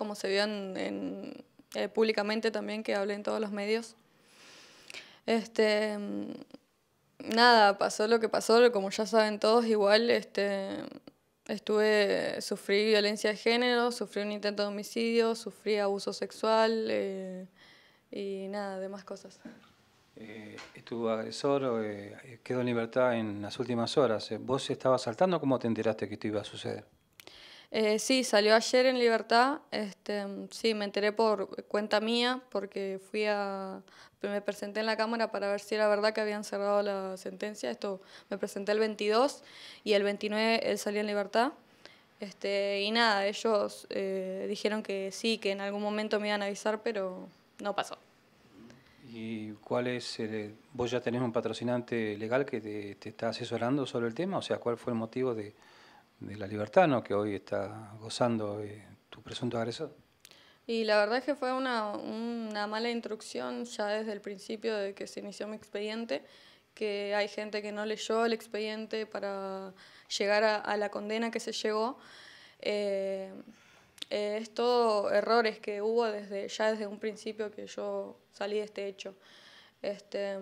como se vio en, eh, públicamente también, que hablé en todos los medios. Este, nada, pasó lo que pasó, como ya saben todos, igual este, estuve, sufrí violencia de género, sufrí un intento de homicidio, sufrí abuso sexual eh, y nada, demás cosas. Eh, tu agresor eh, quedó en libertad en las últimas horas. ¿Vos estabas saltando? ¿Cómo te enteraste que esto iba a suceder? Eh, sí, salió ayer en libertad. Este, sí, me enteré por cuenta mía porque fui a, me presenté en la cámara para ver si era verdad que habían cerrado la sentencia. Esto me presenté el 22 y el 29 él salió en libertad. Este, y nada, ellos eh, dijeron que sí, que en algún momento me iban a avisar, pero no pasó. ¿Y cuál es, vos ya tenés un patrocinante legal que te está asesorando sobre el tema? O sea, ¿cuál fue el motivo de, de la libertad ¿no? que hoy está gozando tu presunto agresor. Y la verdad es que fue una, una, mala instrucción ya desde el principio de que se inició mi expediente, que hay gente que no leyó el expediente para llegar a, la condena que se llegó. Eh, eh, es todo errores que hubo desde ya desde un principio que yo salí de este hecho. Este,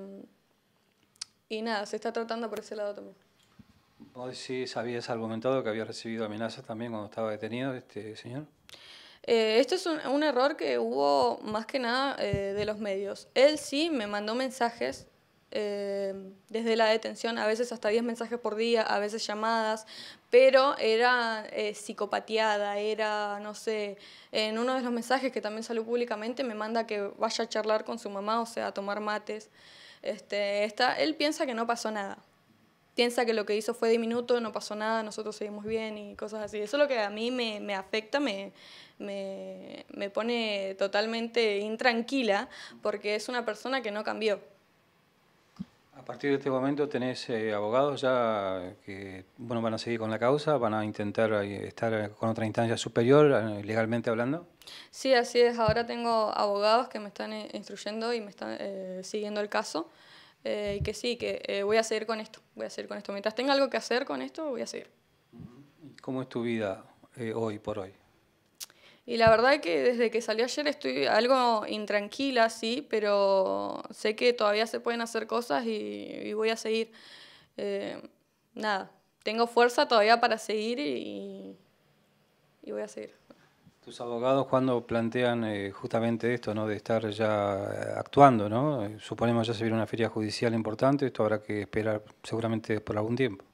y nada, se está tratando por ese lado también. ¿Vos sí sabías argumentado que había recibido amenazas también cuando estaba detenido este señor? Eh, esto es un, error que hubo más que nada eh, de los medios. Él sí me mandó mensajes eh, desde la detención, a veces hasta 10 mensajes por día, a veces llamadas, pero era psicopateada, era, no sé, en uno de los mensajes que también salió públicamente me manda que vaya a charlar con su mamá, o sea, a tomar mates. Este, está, él piensa que no pasó nada piensa que lo que hizo fue diminuto, no pasó nada, nosotros seguimos bien y cosas así. Eso es lo que a mí me, me afecta, me, me, me, pone totalmente intranquila porque es una persona que no cambió. A partir de este momento tenés eh, abogados ya que bueno, van a seguir con la causa, van a intentar eh, estar con otra instancia superior, eh, legalmente hablando. Sí, así es. Ahora tengo abogados que me están instruyendo y me están siguiendo el caso. Eh, y que sí, que eh, voy a seguir con esto, voy a seguir con esto. Mientras tenga algo que hacer con esto, voy a seguir. ¿Cómo es tu vida eh, hoy por hoy? Y la verdad es que desde que salí ayer estoy algo intranquila, sí, pero sé que todavía se pueden hacer cosas y, voy a seguir. nada, tengo fuerza todavía para seguir y voy a seguir. Tus abogados cuando plantean eh, justamente esto, ¿no? de estar ya eh, actuando, ¿no? Eh, suponemos ya se viene una feria judicial importante, esto habrá que esperar seguramente por algún tiempo.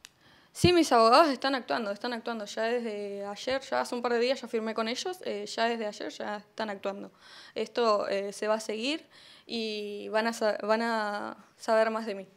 Sí, mis abogados están actuando, están actuando. Ya desde ayer, ya hace un par de días ya firmé con ellos, ya desde ayer ya están actuando. Esto se va a seguir y van a, van a saber más de mí.